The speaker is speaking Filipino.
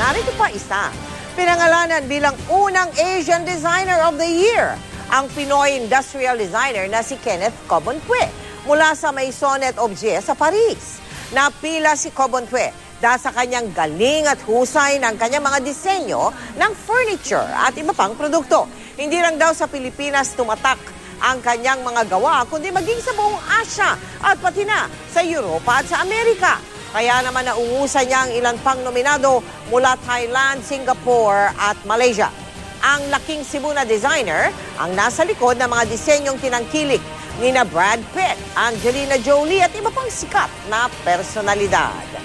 narito pa isa. Pinangalanan bilang unang Asian Designer of the Year ang Pinoy industrial designer na si Kenneth Cobonque mula sa Maisonnet Objet sa Paris. Napila si Cobonque dahil sa kanyang galing at husay ng kanyang mga disenyo ng furniture at iba pang produkto. Hindi lang daw sa Pilipinas tumatak ang kanyang mga gawa, kundi maging sa buong Asya at pati na sa Europa at sa Amerika. Kaya naman naungusan niya ang ilan pang nominado mula Thailand, Singapore at Malaysia. Ang laking Cebu designer ang nasa likod ng mga disenyong tinangkilik ni na Brad Pitt, Angelina Jolie at iba pang sikat na personalidad.